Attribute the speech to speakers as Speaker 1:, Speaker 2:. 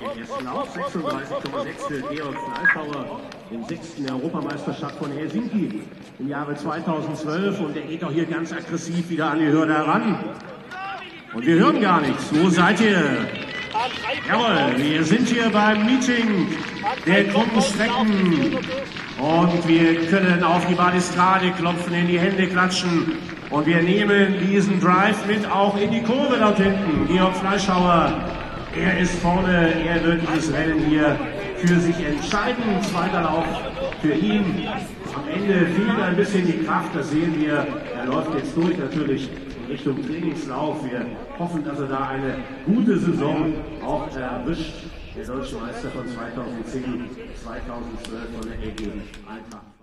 Speaker 1: Den ersten Lauf 36,6 für Georg Fleischhauer, den sechsten Europameisterschaft von Helsinki im Jahre 2012 und der geht auch hier ganz aggressiv wieder an die Hürde heran. Und wir hören gar nichts. Wo seid ihr? Jawohl, wir sind hier beim Meeting der Gruppenstrecken und wir können auf die Balistrade klopfen, in die Hände klatschen und wir nehmen diesen Drive mit auch in die Kurve dort hinten. Georg Fleischhauer, er ist vorne, er wird dieses Rennen hier für sich entscheiden. Zweiter Lauf für ihn. Am Ende fehlt ein bisschen die Kraft, das sehen wir. Er läuft jetzt durch natürlich in Richtung Trainingslauf. Wir hoffen, dass er da eine gute Saison auch erwischt. Der deutsche Meister von 2010, 2012 von der EG Eintracht.